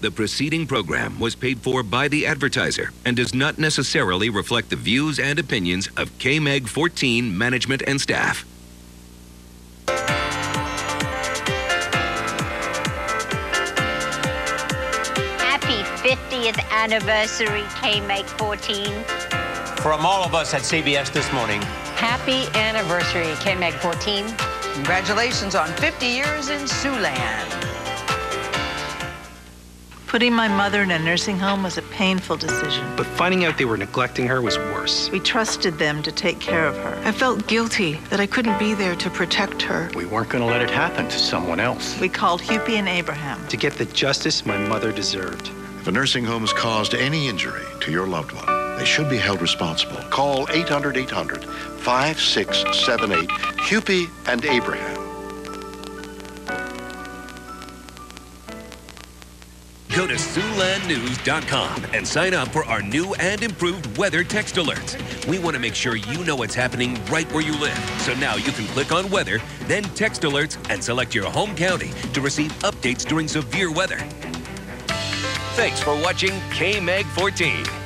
The preceding program was paid for by the advertiser and does not necessarily reflect the views and opinions of KMEG 14 management and staff. Happy 50th anniversary, KMEG 14. From all of us at CBS this morning, Happy anniversary, KMEG 14. Congratulations on 50 years in Siouxland. Putting my mother in a nursing home was a painful decision. But finding out they were neglecting her was worse. We trusted them to take care of her. I felt guilty that I couldn't be there to protect her. We weren't going to let it happen to someone else. We called Hupy and Abraham. To get the justice my mother deserved. If a nursing home has caused any injury to your loved one, they should be held responsible. Call 800 800 5678 Hupy and Abraham. Go to SiouxlandNews.com and sign up for our new and improved weather text alerts. We want to make sure you know what's happening right where you live. So now you can click on weather, then text alerts, and select your home county to receive updates during severe weather. Thanks for watching KMEG 14.